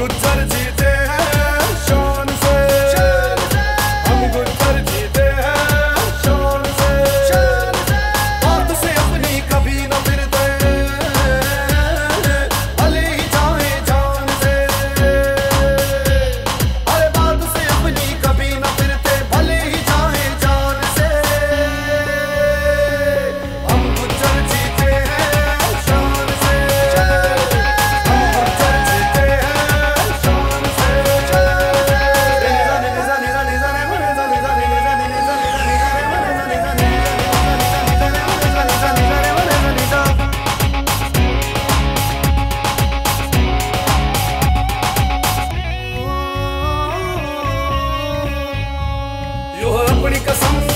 good to the Có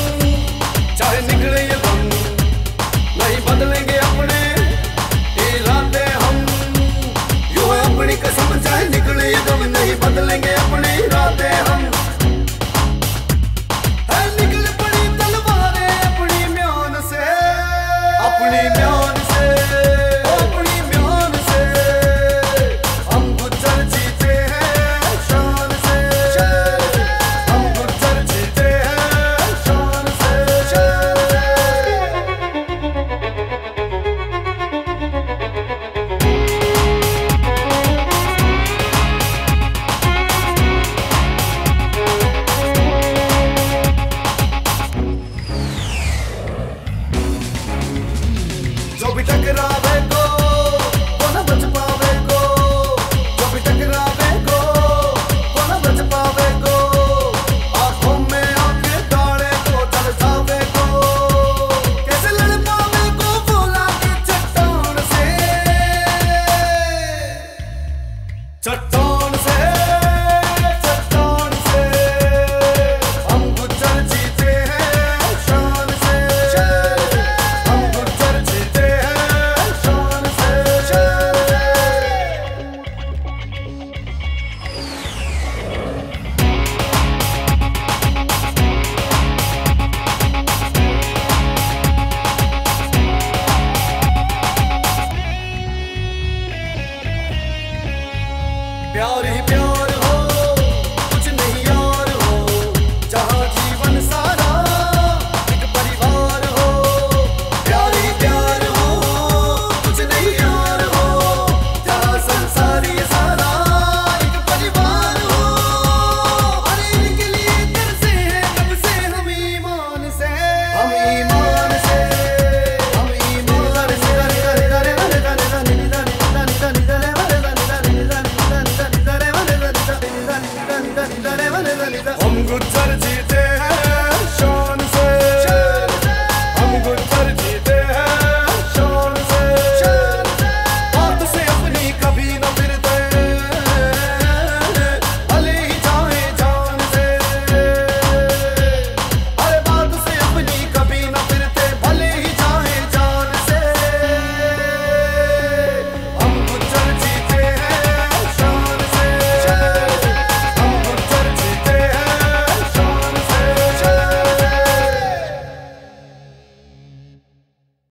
Hum good charity